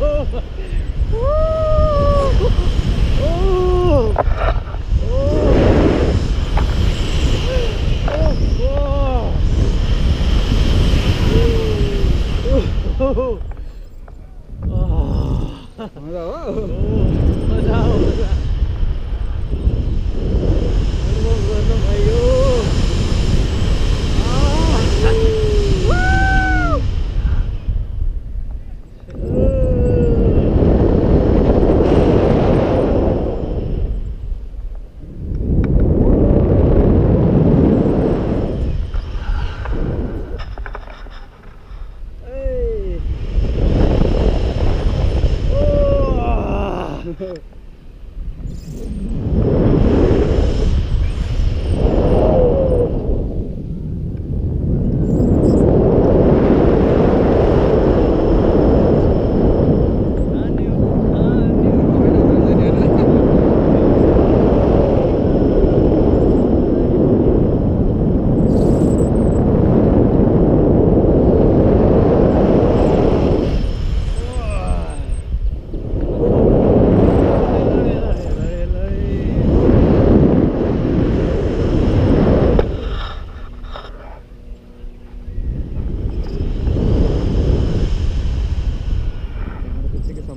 아. Ha, ha, ha.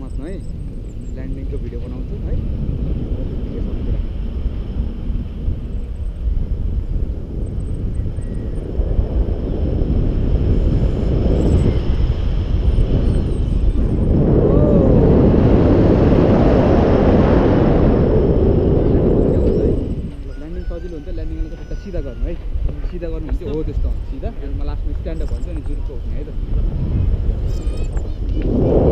गर्नुहोस् न है। ल्यान्डिङको भिडियो बनाउँछु है। सिधा गर्नु है। सिधा गर्नु भने चाहिँ हो त्यस्तो सिधा। लास्टमा स्ट्यान्डअप नि हुने है त।